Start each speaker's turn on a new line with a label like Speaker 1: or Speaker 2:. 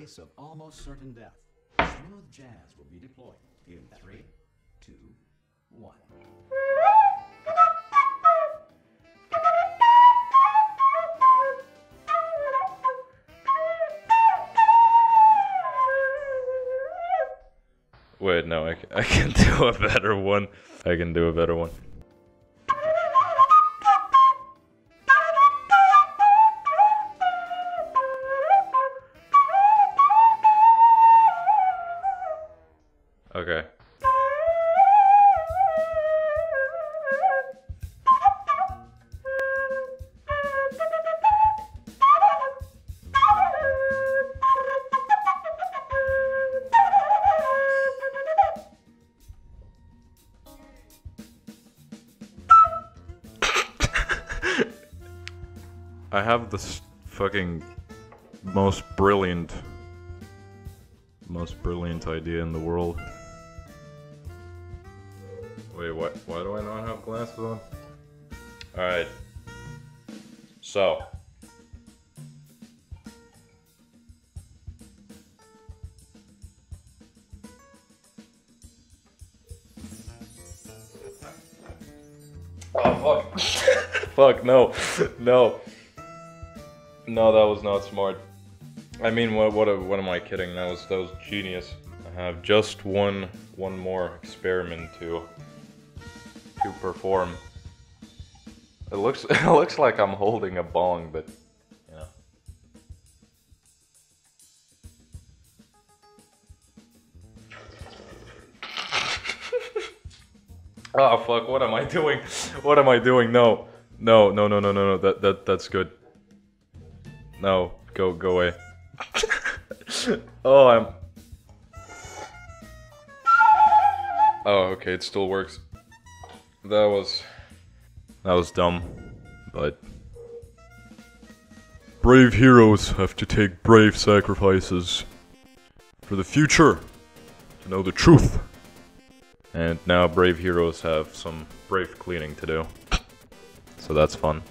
Speaker 1: face of almost certain death. Smooth jazz will be deployed in three, two, one.
Speaker 2: Wait, no, I, I can do a better one. I can do a better one. Okay. I have this fucking most brilliant, most brilliant idea in the world. Wait, what? Why do I not have glasses on? All right. So. Oh fuck. fuck no. No. No, that was not smart. I mean, what what what am I kidding? That was that was genius. I have just one one more experiment to to perform. It looks it looks like I'm holding a bong, but yeah. oh fuck! What am I doing? What am I doing? No, no, no, no, no, no, no. That that that's good. No, go go away. oh, I'm. Oh, okay, it still works. That was that was dumb, but brave heroes have to take brave sacrifices for the future to know the truth. And now brave heroes have some brave cleaning to do. So that's fun.